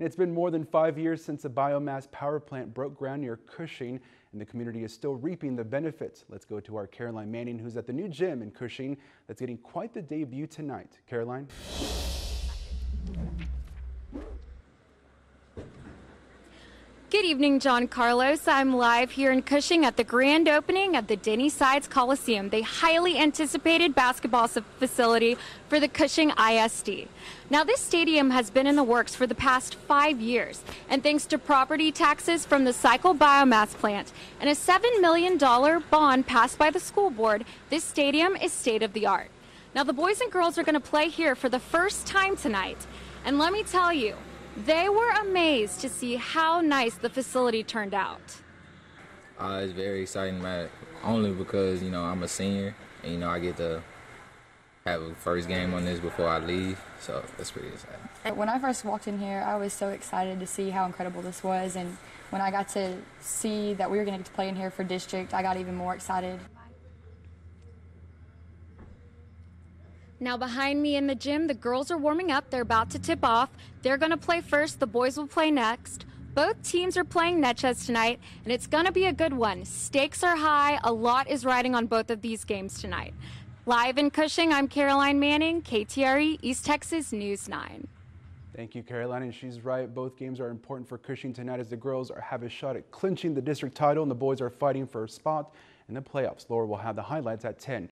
And it's been more than five years since a biomass power plant broke ground near Cushing, and the community is still reaping the benefits. Let's go to our Caroline Manning, who's at the new gym in Cushing that's getting quite the debut tonight. Caroline? Good evening, John Carlos. I'm live here in Cushing at the grand opening of the Denny Sides Coliseum, the highly anticipated basketball facility for the Cushing ISD. Now, this stadium has been in the works for the past five years, and thanks to property taxes from the Cycle Biomass plant and a $7 million bond passed by the school board, this stadium is state of the art. Now, the boys and girls are going to play here for the first time tonight, and let me tell you, they were amazed to see how nice the facility turned out. Uh, it's very exciting, man, only because, you know, I'm a senior and, you know, I get to have a first game on this before I leave, so that's pretty exciting. When I first walked in here, I was so excited to see how incredible this was, and when I got to see that we were going to get to play in here for district, I got even more excited. Now behind me in the gym, the girls are warming up. They're about to tip off. They're going to play first. The boys will play next. Both teams are playing Neches tonight, and it's going to be a good one. Stakes are high. A lot is riding on both of these games tonight. Live in Cushing, I'm Caroline Manning, KTRE East Texas News 9. Thank you, Caroline. And she's right. Both games are important for Cushing tonight as the girls are, have a shot at clinching the district title and the boys are fighting for a spot in the playoffs. Laura will have the highlights at 10.